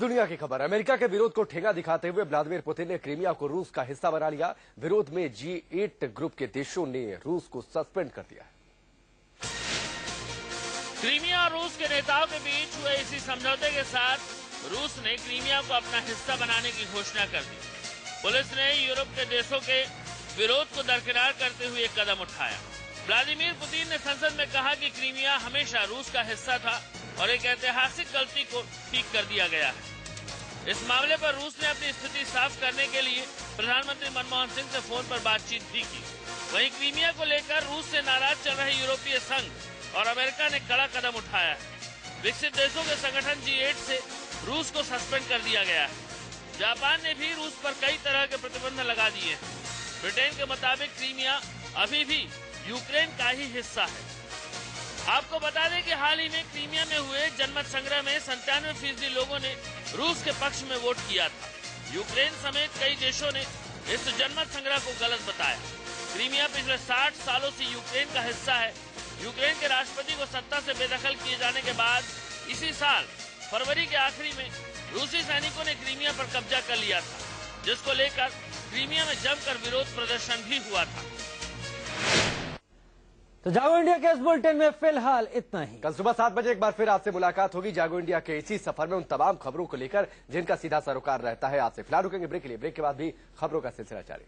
दुनिया की खबर। अमेरिका के विरोध को ठेगा दिखाते हुए व्लादिमीर पुतिन ने क्रीमिया को रूस का हिस्सा बना लिया। विरोध में जी एट ग्रुप के देशों ने रूस को सस्पेंड कर दिया। क्रीमिया और रूस के नेताओं के बीच हुए इसी समझौते के साथ रूस ने क्रीमिया को अपना हिस्सा बनाने की घोषणा कर दी। पुलिस ने यूरोप के देशों के विरोध को दरकिनार करते हुए कदम उठाया। व्लादिमीर पुतिन ने संसद में कहा कि क्रीमिया हमेशा रूस का हिस्सा था। और एक ऐतिहासिक गलती को ठीक कर दिया गया है। इस मामले पर रूस ने अपनी स्थिति साफ़ करने के लिए प्रधानमंत्री मनमोहन सिंह से फ़ोन पर बातचीत भी की। वहीं क्रीमिया को लेकर रूस से नाराज़ चल रहे यूरोपीय संघ और अमेरिका ने कड़ा कदम उठाया है। विकसित देशों के संगठन जी एट रूस को सस्पेंड कर दिया गया है। जापान ने भी रूस पर कई तरह के प्रतिबंध लगा दिए ब्रिटेन के मुताबिक क्रीमिया अभी भी यूक्रेन का ही हिस्सा है। आपको बता दें कि हाल ही में क्रीमिया में हुए जनमत संग्रह में संतानवे फ़ीसदी लोगों ने रूस के पक्ष में वोट किया था। यूक्रेन समेत कई देशों ने इस जनमत संग्रह को गलत बताया। क्रीमिया पिछले 60 सालों से यूक्रेन का हिस्सा है। यूक्रेन के राष्ट्रपति को सत्ता से बेदखल किए जाने के बाद इसी साल फरवरी के आखिरी में रूसी सैनिकों ने क्रीमिया पर कब्जा कर लिया था, जिसको लेकर क्रीमिया में जमकर विरोध प्रदर्शन भी हुआ था। तो जागो इंडिया के इस बुलेटिन में फ़िलहाल इतना ही। कल सुबह सात बजे एक बार फिर आपसे मुलाकात होगी। जागो इंडिया के इसी सफ़र में उन तमाम खबरों को लेकर, जिनका सीधा सरोकार रहता है आपसे फ़िलहाल रुकेंगे ब्रेक के लिए। ब्रेक के बाद भी खबरों का सिलसिला जारी